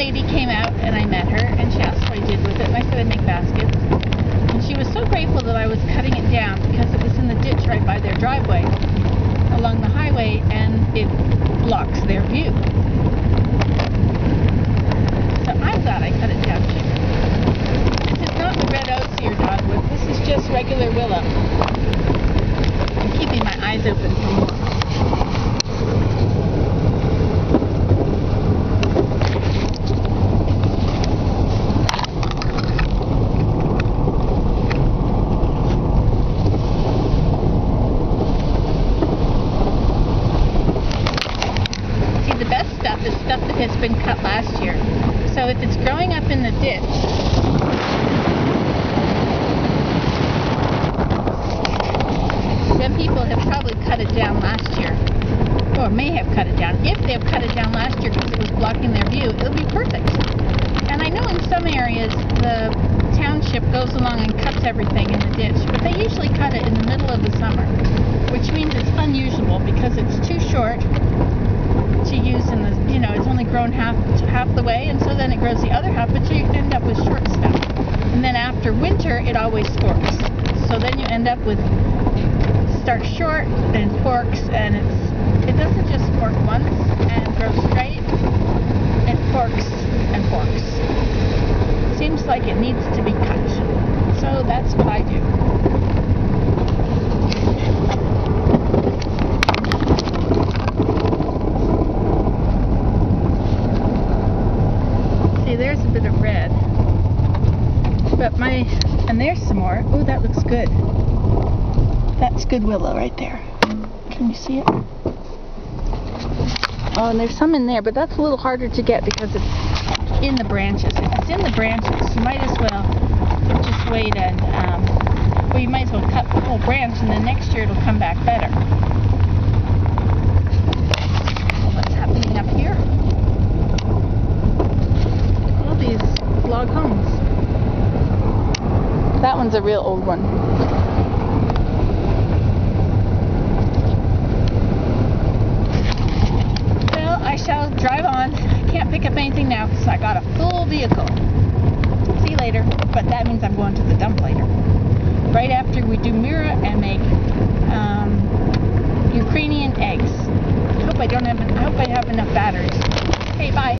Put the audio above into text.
lady came out and I met her and she asked what I did with it and I said I make baskets. And she was so grateful that I was cutting it down because it was in the ditch right by their driveway along the highway and it blocks their view. So I'm glad I cut it down too. This is not the red osier dogwood. This is just regular willow. I'm keeping my eyes open for more. See, the best stuff is stuff that has been cut last year. So if it's growing up in the ditch, then people have probably cut it down last year. Or may have cut it down. If they've cut it down last year because it was blocking their view, it'll be perfect. And I know in some areas the township goes along and cuts everything in the ditch, but they usually cut it in the middle of the summer, which means it's unusable because it's too short to use in the you know it's only grown half the way and so then it grows the other half but you end up with short stuff. And then after winter it always forks. So then you end up with starts short and forks and it's it doesn't just fork once and grow straight. It forks and forks. Seems like it needs to be cut. So that's what I do See, there's a bit of red. But my, and there's some more. Oh, that looks good. That's good willow right there. Can you see it? Oh, and there's some in there, but that's a little harder to get because it's in the branches. If it's in the branches, you might as well just wait and, um, well, you might as well cut the whole branch and then next year it'll come back better. One's a real old one. Well, I shall drive on. I can't pick up anything now because I got a full vehicle. See you later. But that means I'm going to the dump later. Right after we do Mira and make um, Ukrainian eggs. I hope I don't have. I hope I have enough batteries. Okay, bye.